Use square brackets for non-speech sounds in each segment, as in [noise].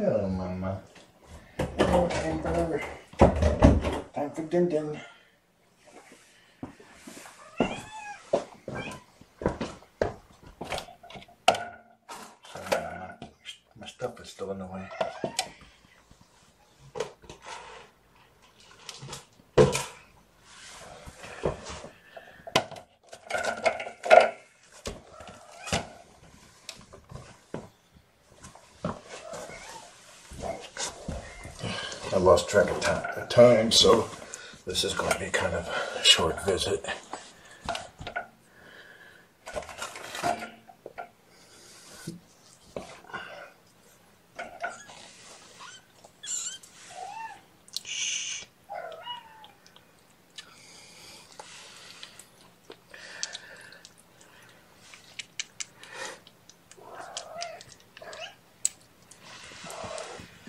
Hello, Mama. Hello, Amber. Time for din din. Mama. My stuff is still in the way. I lost track of ti- time, so this is going to be kind of a short visit.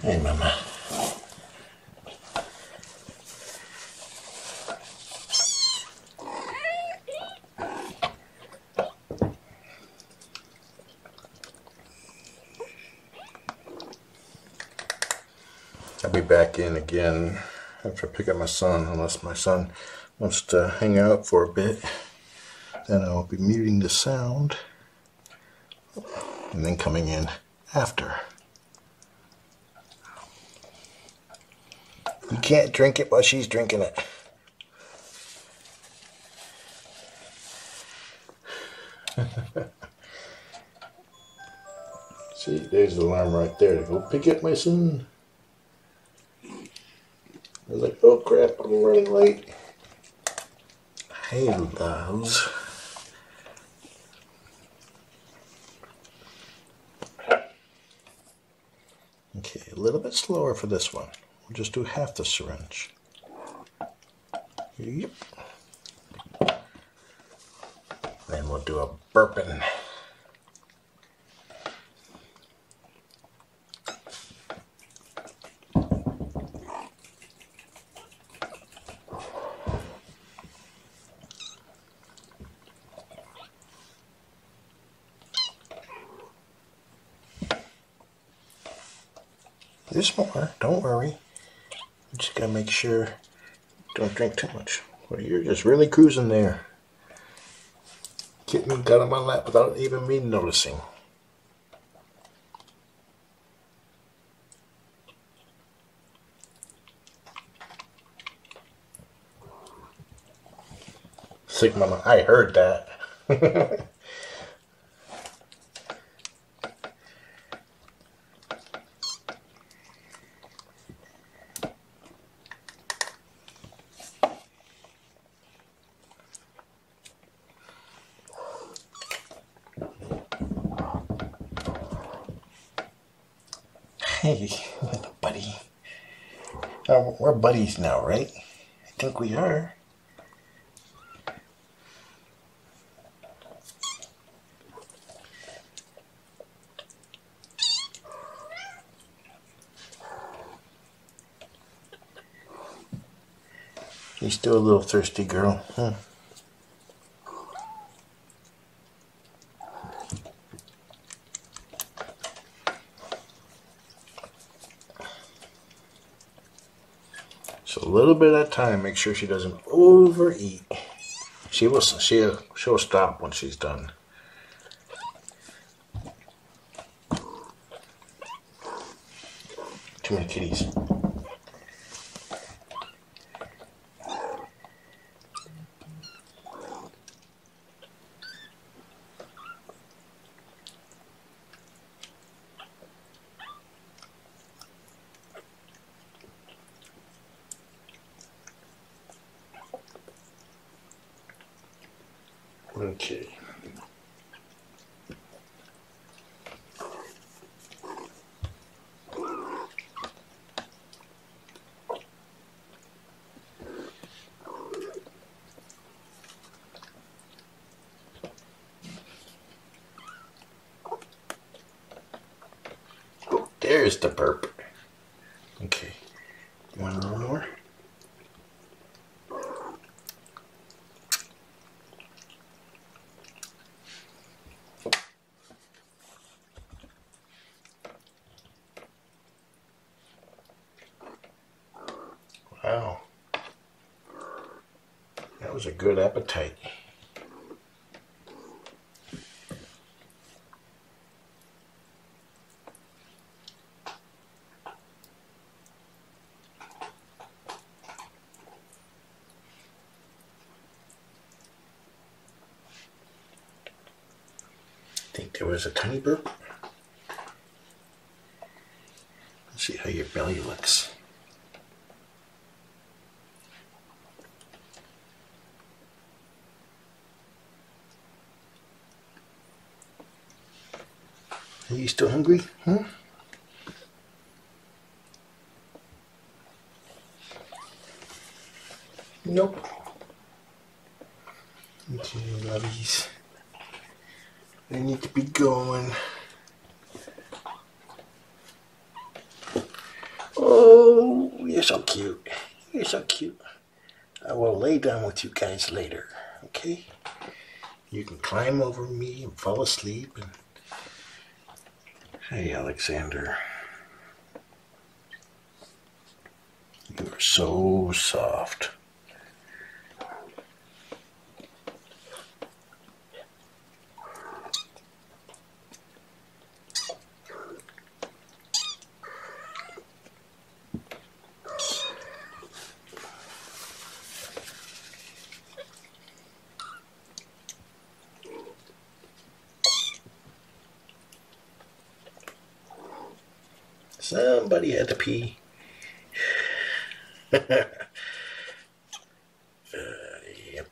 Hey, Mama. I'll be back in again after I pick up my son, unless my son wants to hang out for a bit. Then I'll be muting the sound and then coming in after. You can't drink it while she's drinking it. [laughs] See, there's the alarm right there to go pick up my son. I was like, oh crap, I'm running late. Hey, loves. Okay, a little bit slower for this one. We'll just do half the syringe. Yep. Then we'll do a burping. There's more, don't worry. You just gotta make sure don't drink too much. Well, you're just really cruising there. Kitten got on my lap without even me noticing. Sick mama, I heard that. [laughs] Hey, buddy. Uh, we're buddies now, right? I think we are. You still a little thirsty, girl, huh? Little bit at a time. Make sure she doesn't overeat. She will. She'll. She'll stop when she's done. Too many kitties. Okay. Oh, there's the burp. Okay. Little more? Was a good appetite. I think there was a tiny burp. Let's see how your belly looks. Are you still hungry? Huh? Nope. Okay, lovies. I need to be going. Oh, you're so cute. You're so cute. I will lay down with you guys later, okay? You can climb over me and fall asleep. And Hey, Alexander. You are so soft. Somebody had to pee. [laughs] uh, yep.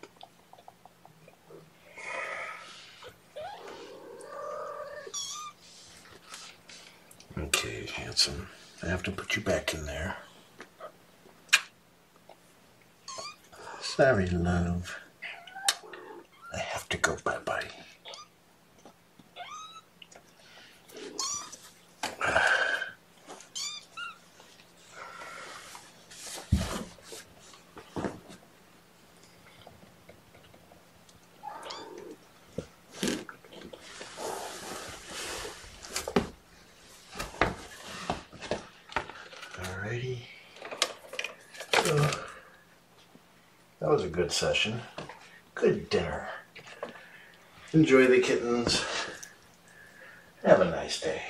Okay, handsome. I have to put you back in there. Sorry, love. I have to go bye-bye. So, that was a good session. Good dinner. Enjoy the kittens. Have a nice day.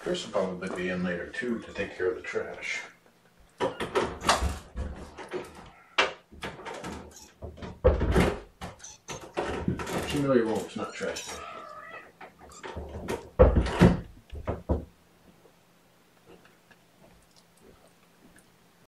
Chris will probably be in later too to take care of the trash. You know you it's not trash.